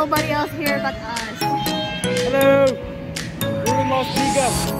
nobody else here but us. Hello! We're in Las Vegas.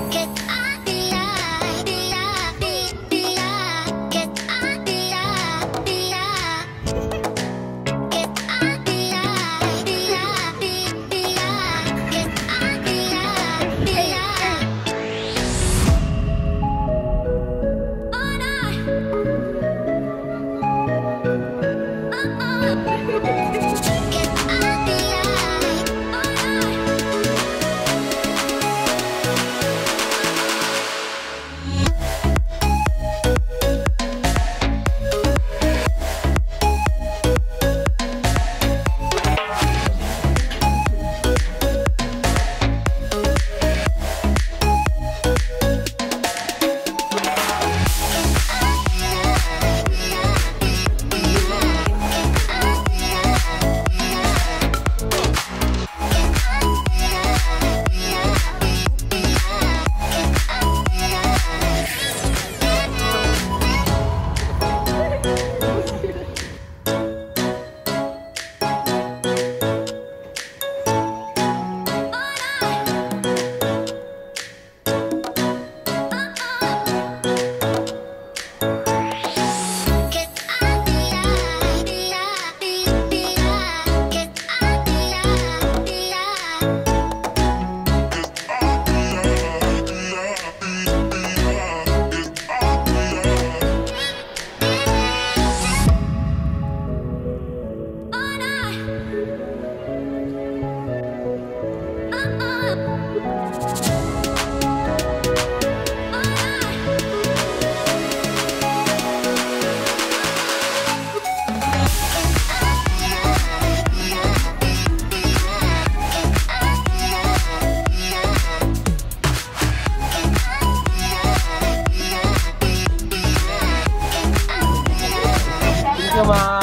Ma'am.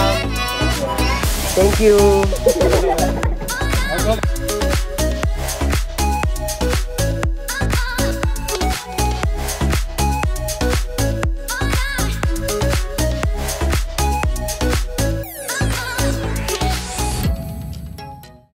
Thank you.